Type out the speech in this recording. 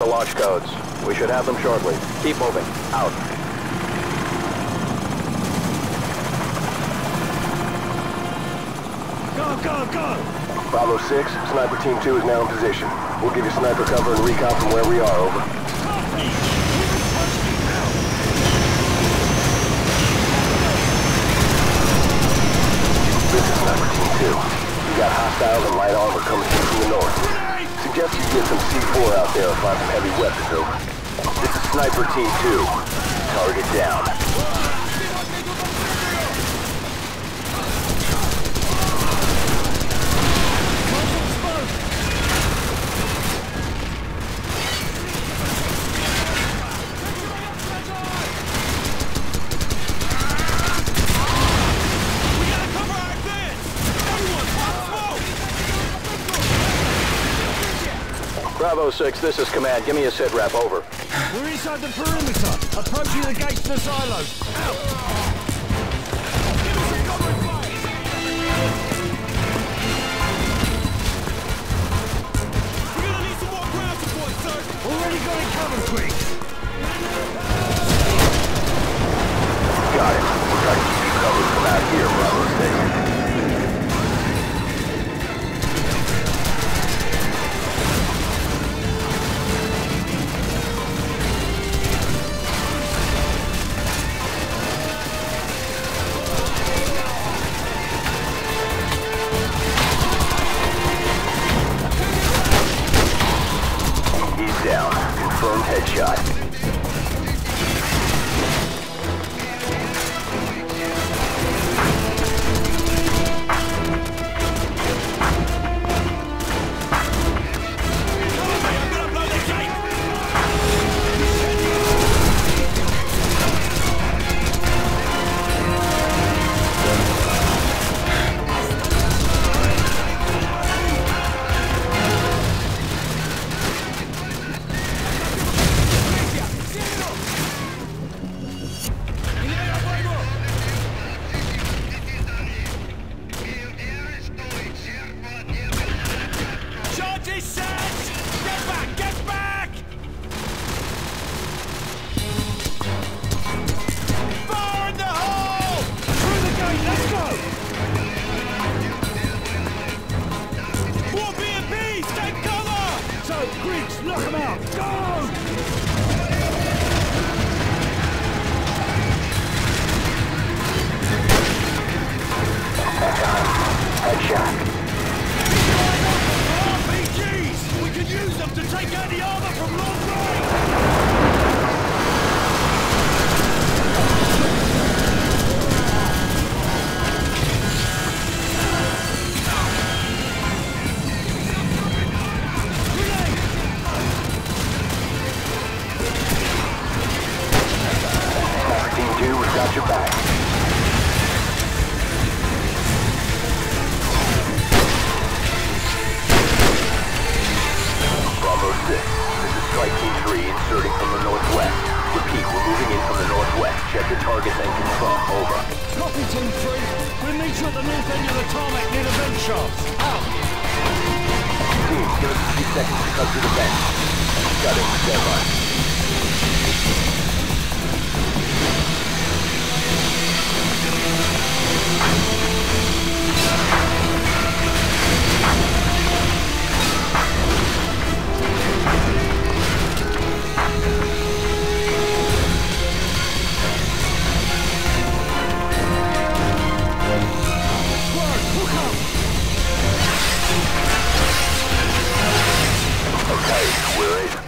the launch codes. We should have them shortly. Keep moving. Out. Go, go, go! Bravo 6, Sniper Team 2 is now in position. We'll give you sniper cover and recon from where we are, over. This is Sniper Team 2. We got hostiles and light armor coming in from the north. Suggest you get some C4 out there and find some heavy weapons, over. This is Sniper Team 2. Target down. Bravo 6, this is command. Give me a sit rep. Over. We're inside the perimeter, approaching the gates to the silos. Out! Give us some covering fire! We're gonna need some more ground support, sir! Already got it covered, Griggs! Got it. We're trying to keep covered from out here, Bravo 6. Down. Confirmed headshot. Griggs, knock them out! Go! 6, this is Strike Team 3 inserting from the northwest. Repeat, we're moving in from the northwest. Check your targets and confirm. Over. Copy, Team 3. We'll meet you at the north end of the tarmac near the vent shafts. Out! Team, give us a few seconds to cut through the vent. Got it. Stand by. Okay, we're in.